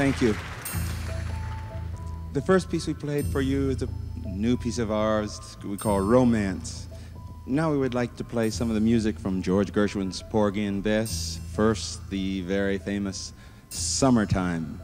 Thank, you. The first piece we played for you is a new piece of ours we call Romance. Now we would like to play some of the music from George Gershwin's Porgy and Bess. First, the very famous Summertime.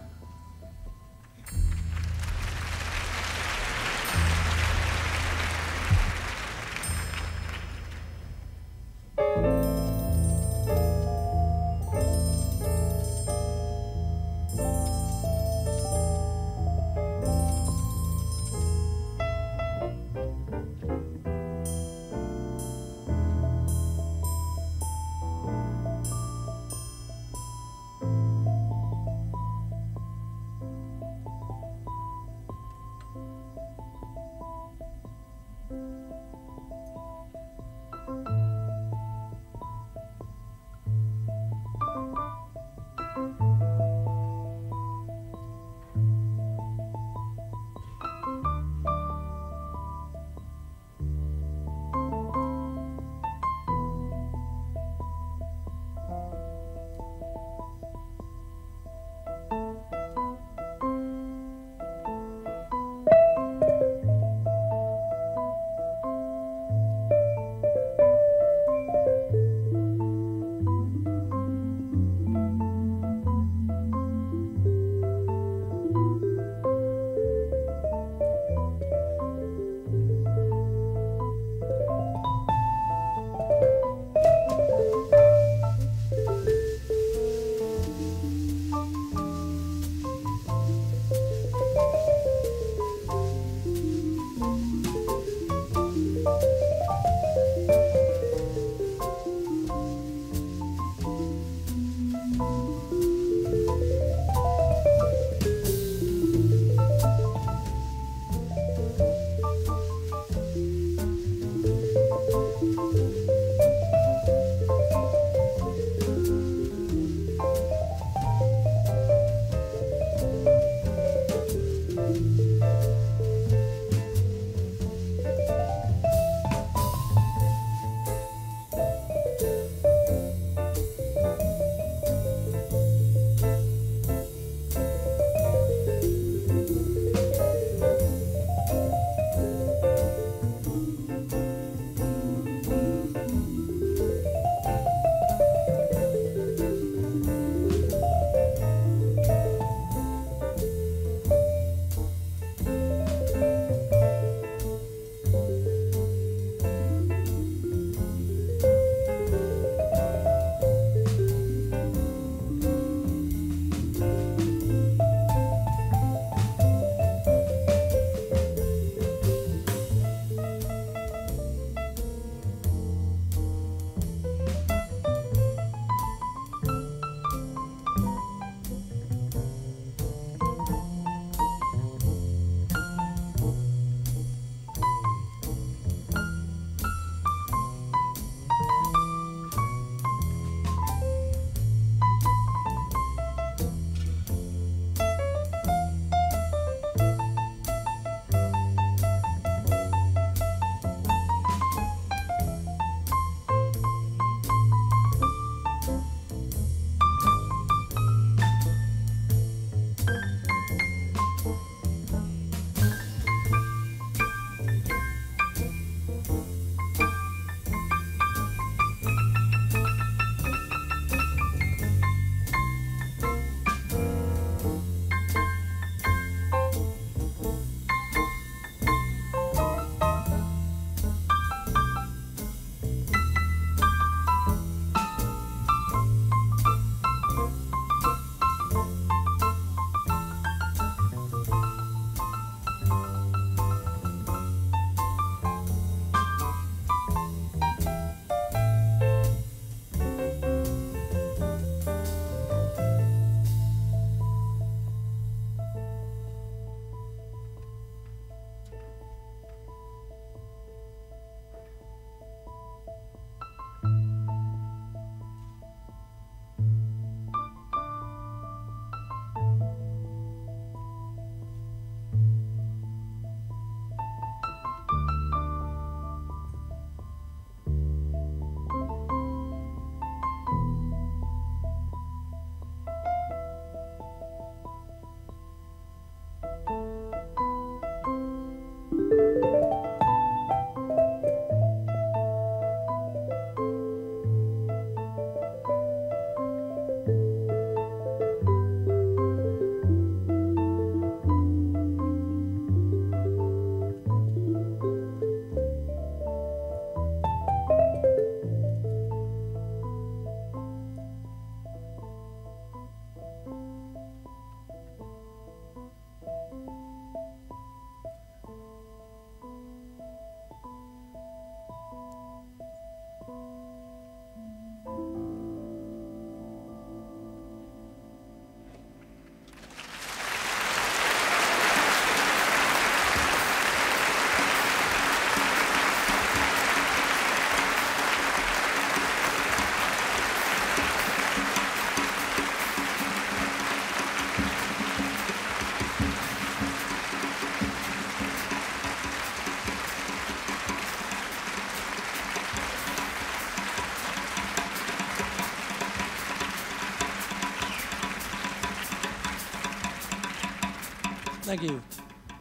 Thank you.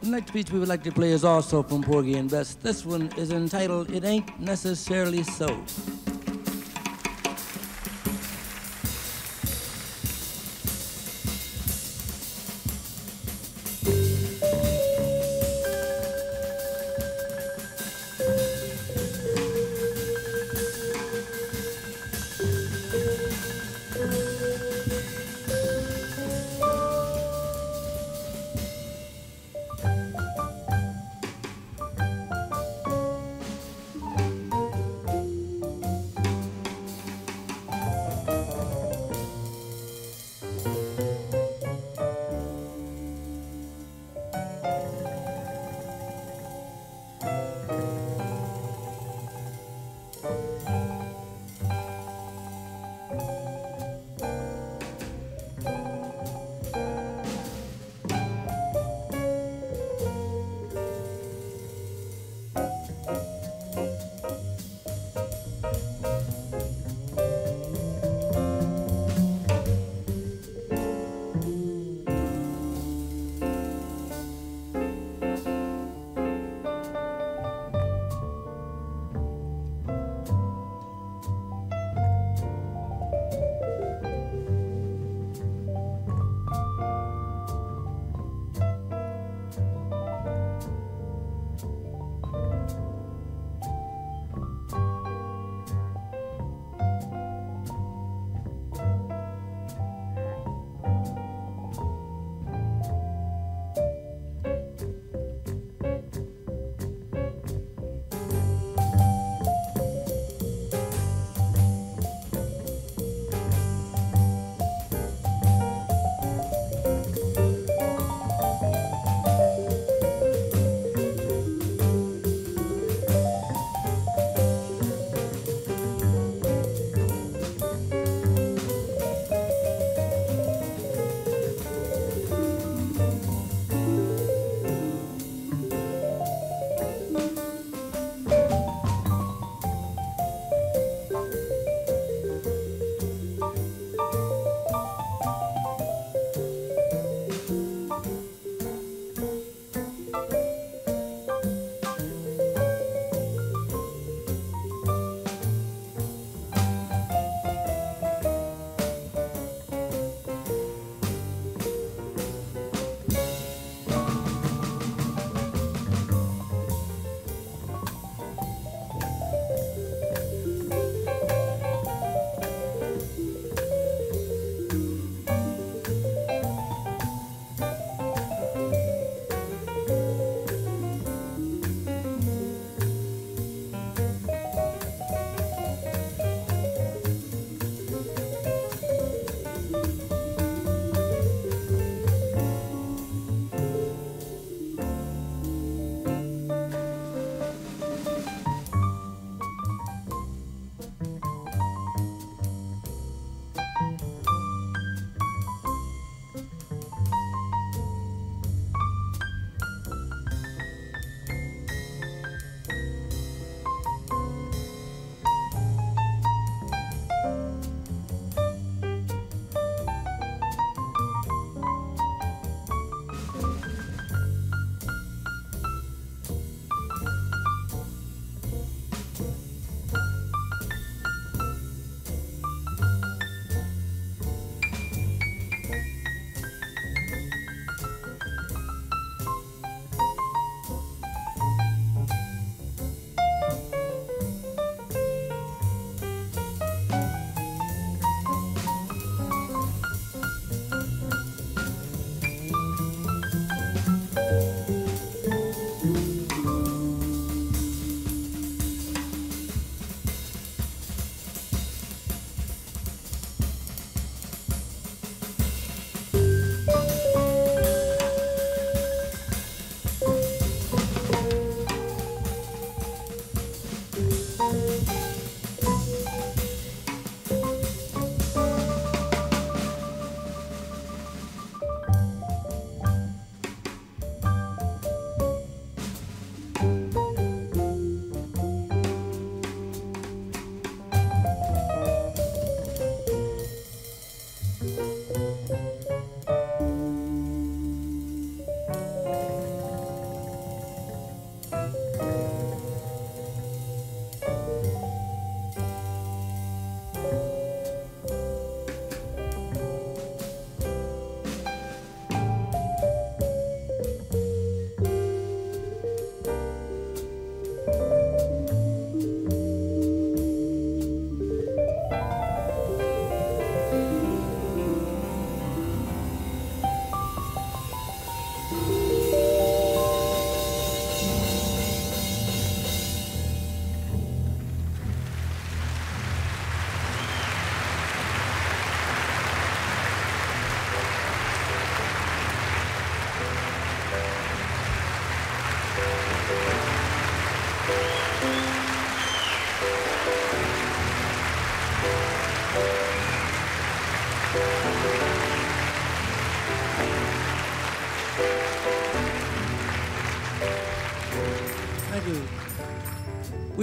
The next piece we would like to play is also from Porgy and Bess. This one is entitled It Ain't Necessarily So.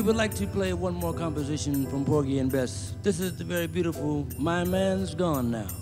We would like to play one more composition from Porgy and Bess. This is the very beautiful My Man's Gone Now.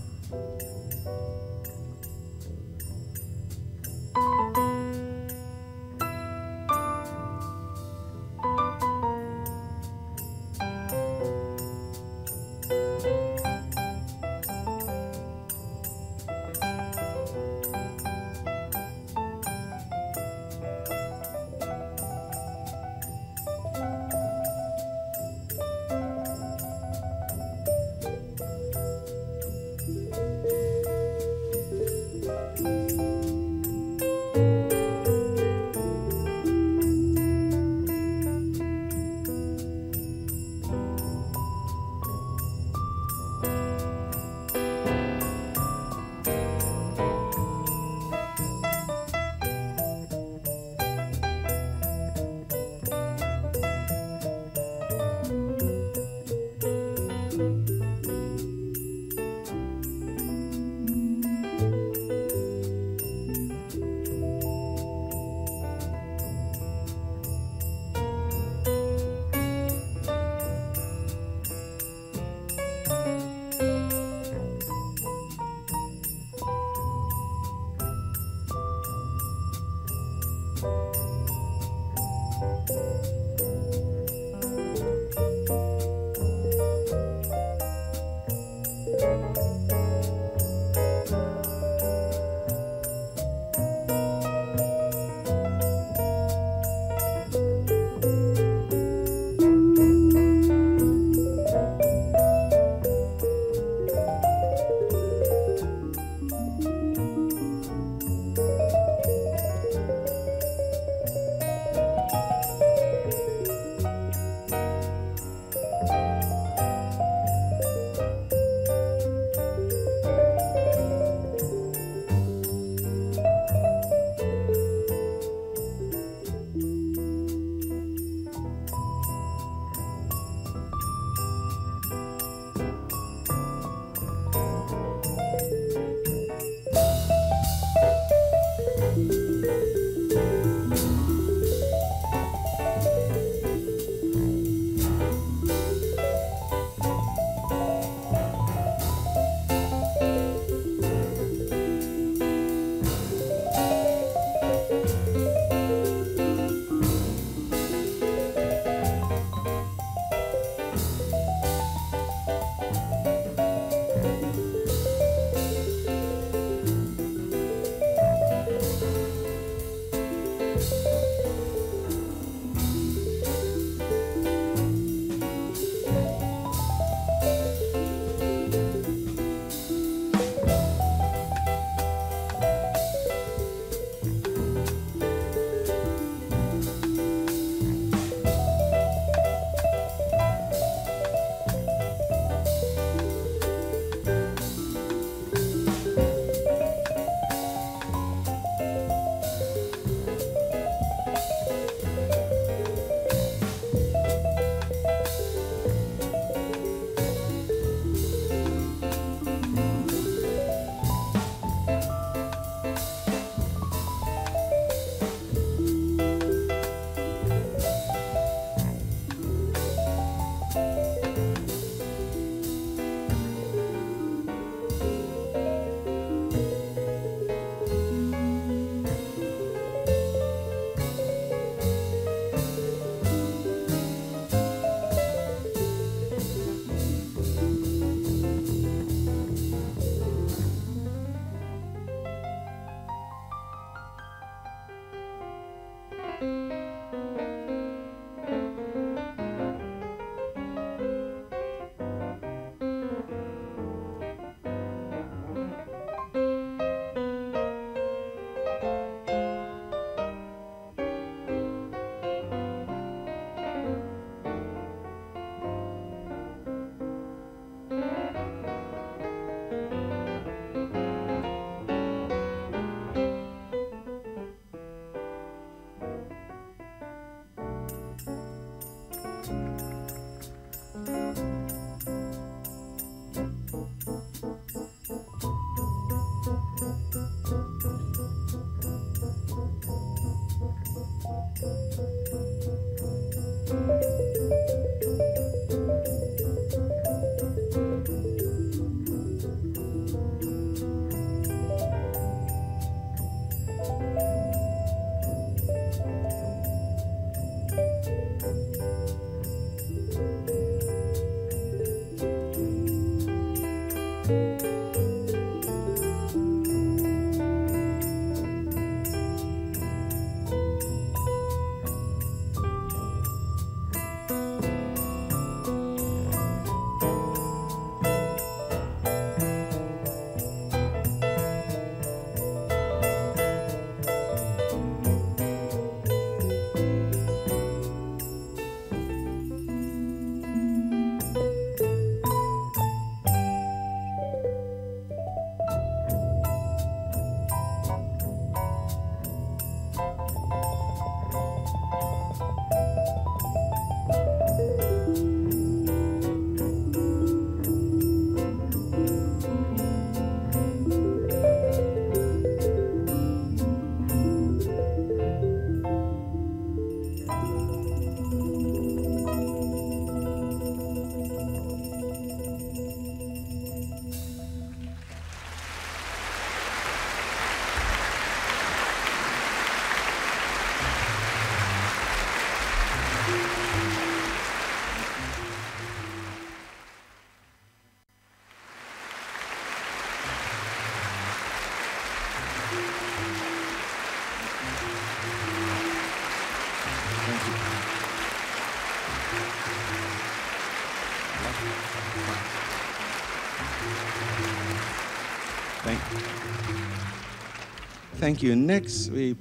Thank you. Next, we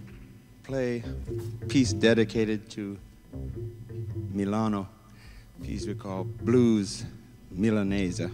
play a piece dedicated to Milano, a piece we call Blues Milanese.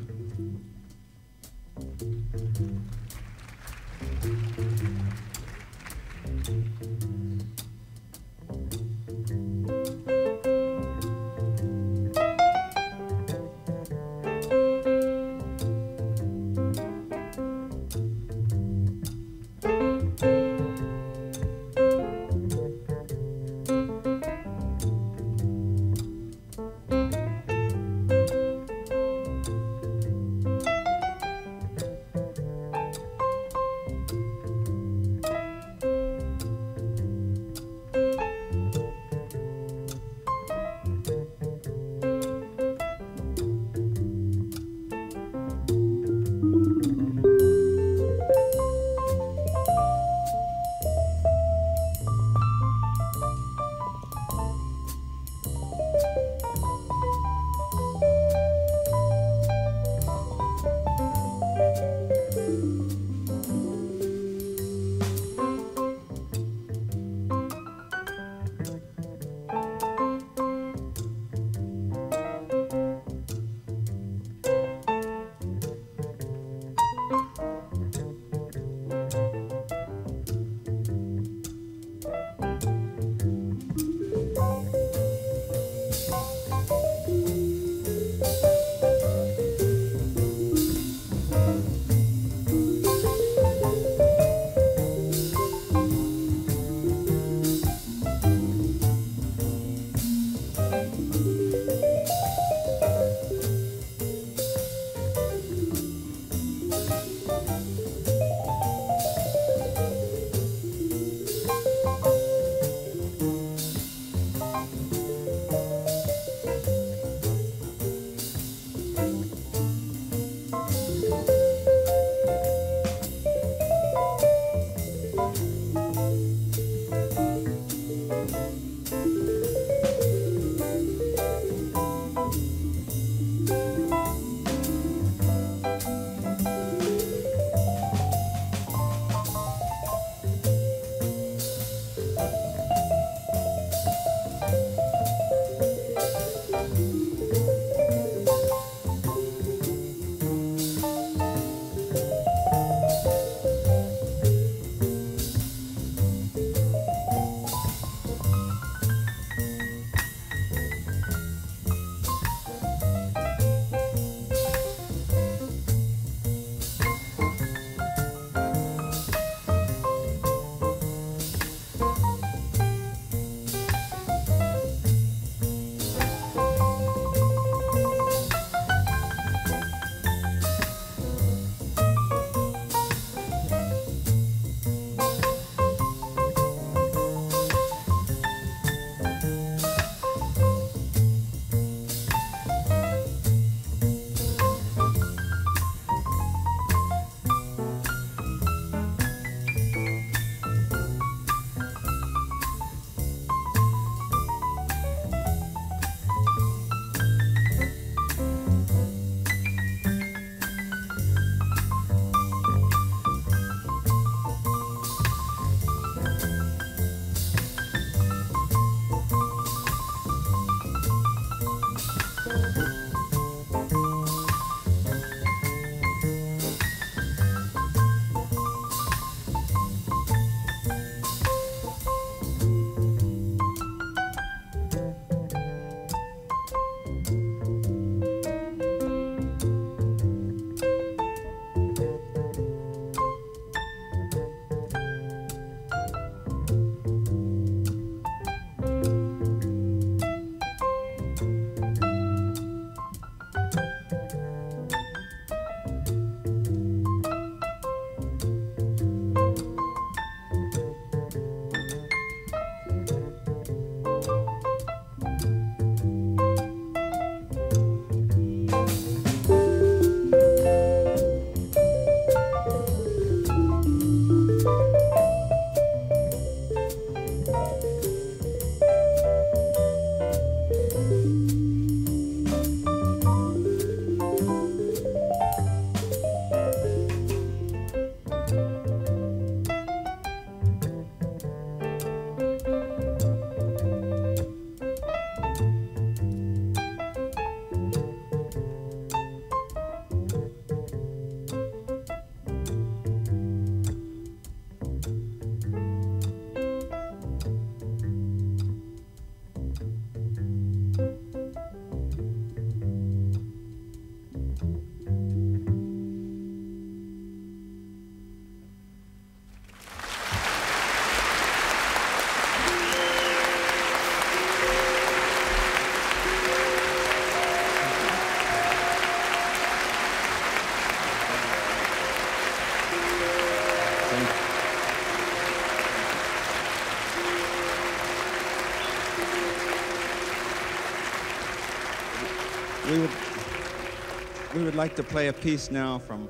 Would like to play a piece now from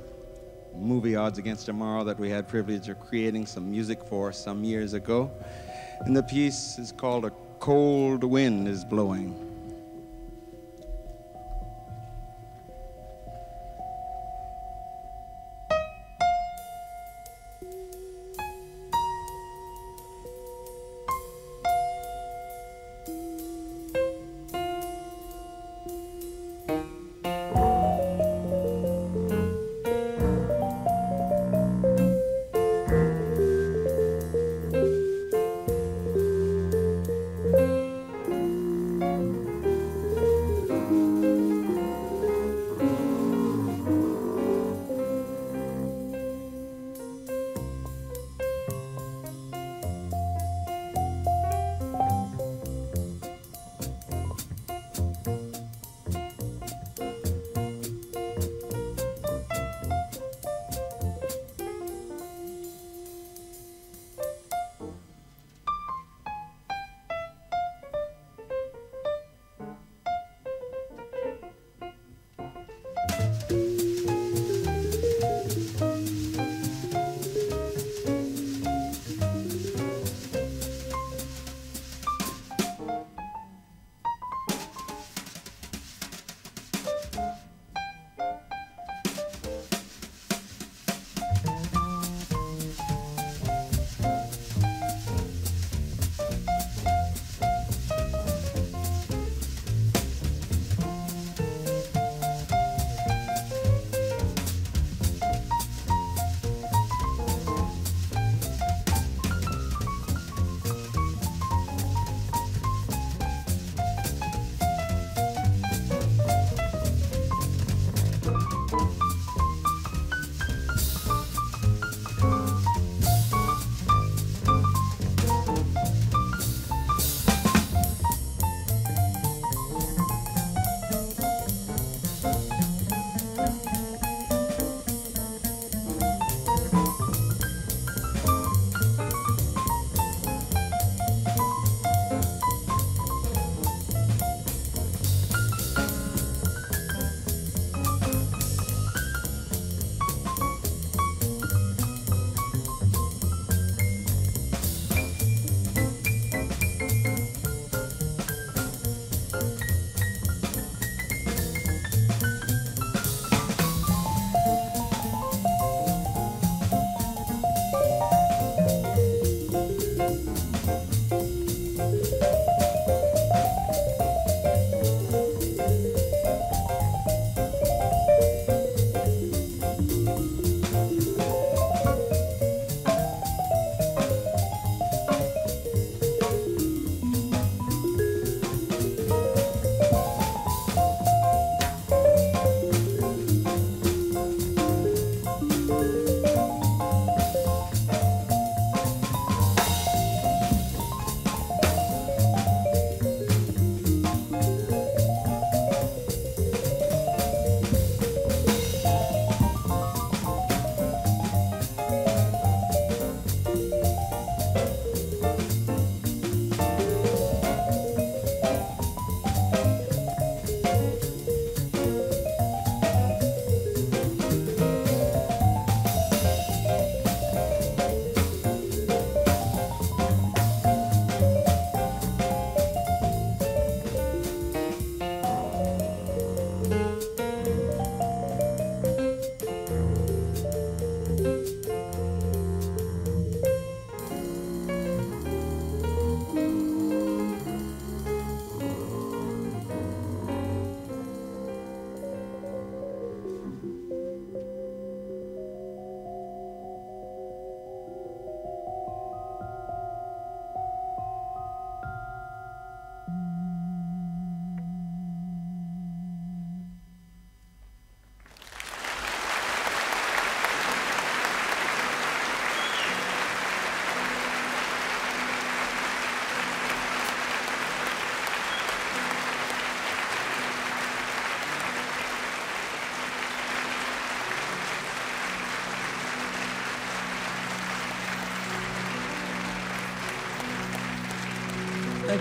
movie Odds Against Tomorrow that we had privilege of creating some music for some years ago. And the piece is called A Cold Wind is Blowing.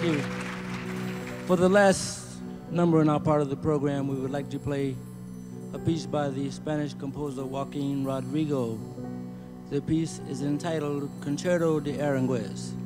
you. For the last number in our part of the program, we would like to play a piece by the Spanish composer Joaquin Rodrigo. The piece is entitled Concerto de Aranjuez.